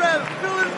Rev, Philip